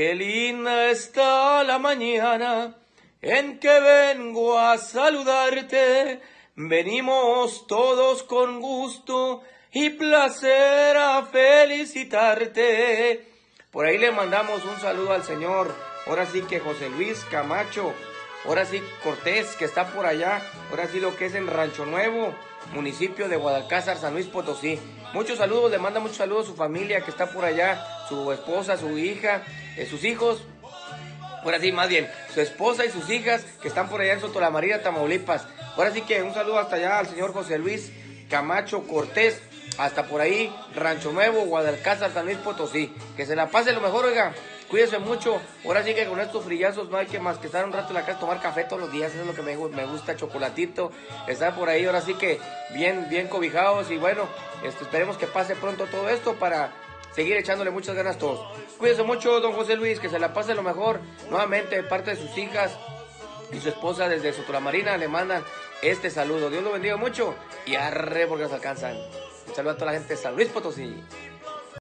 qué linda está la mañana en que vengo a saludarte. Venimos todos con gusto y placer a felicitarte. Por ahí le mandamos un saludo al señor, ahora sí que José Luis Camacho, ahora sí Cortés, que está por allá, ahora sí lo que es en Rancho Nuevo, municipio de Guadalcázar, San Luis Potosí. Muchos saludos, le manda muchos saludos a su familia que está por allá, su esposa, su hija, eh, sus hijos, ahora sí, más bien, su esposa y sus hijas que están por allá en Soto la María, Tamaulipas. Ahora sí que un saludo hasta allá al señor José Luis Camacho Cortés, hasta por ahí, Rancho Nuevo, Guadalcázar, San Luis Potosí. Que se la pase lo mejor, oiga. Cuídese mucho. Ahora sí que con estos frillazos no hay que más que estar un rato en la casa, tomar café todos los días. Eso es lo que me, gusta, chocolatito. Estar por ahí, ahora sí que bien, bien cobijados. Y bueno, este, esperemos que pase pronto todo esto para seguir echándole muchas ganas todos. Cuídese mucho, don José Luis, que se la pase lo mejor. Nuevamente, parte de sus hijas y su esposa desde Marina le mandan este saludo. Dios lo bendiga mucho y arre porque nos alcanzan. Un saludo a toda la gente de San Luis Potosí.